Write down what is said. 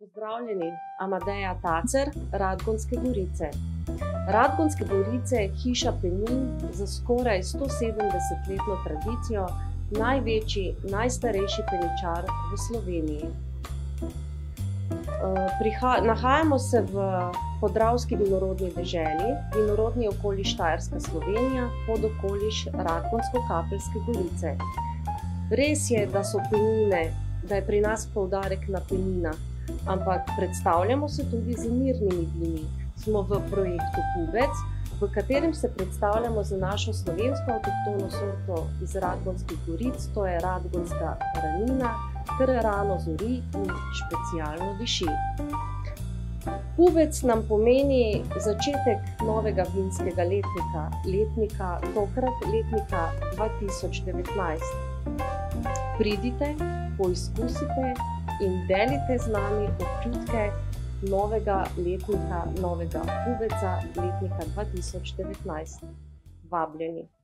Pozdravljeni, Amadeja Tacer, Radgonske Gorice. Radgonske Gorice je hiša Penin za skoraj 170-letno tradicijo, največji, najstarejši peničar v Sloveniji. Priha nahajamo se v podravski vinorodni deželi, vinorodni okoli Štajerska Slovenija, pod okoliš Radgonsko-Kapelske Gorice. Res je, da so penine, da je pri nas poudarek na peninah, ampak predstavljamo se tudi z mirnimi vini. Smo v projektu Pubec, v katerem se predstavljamo za našo slovensko avtohtono sorto iz Radgonskih goric, to je Radgonska ranina, ter rano zori in specialno diši. Pubec nam pomeni začetek novega vinskega letnika, letnika, tokrat letnika 2019. Pridite, poizkusite in delite z nami občutke novega letnika, novega Pubeca, letnika 2019. Vabljeni.